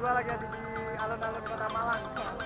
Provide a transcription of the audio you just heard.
gue lagi ada di alun-alun kota Malang.